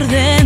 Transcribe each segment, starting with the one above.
borde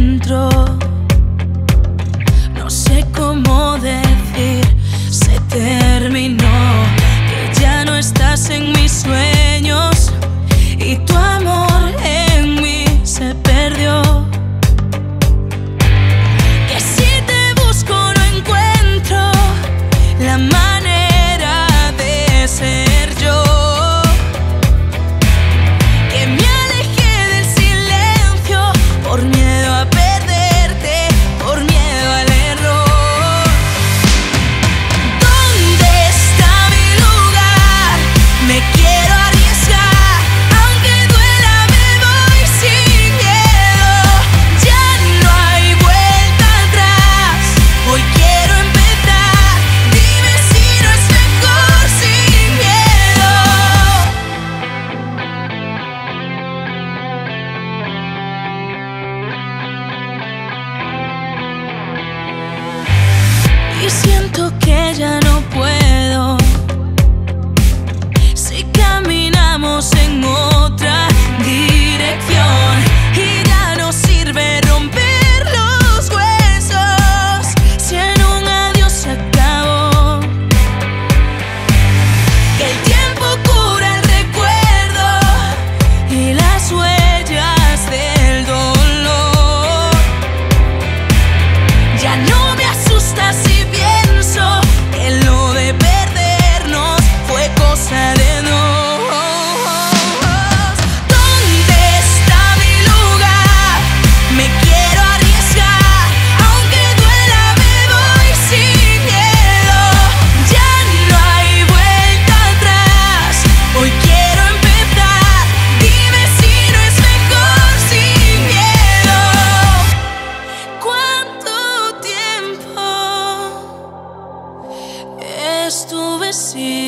see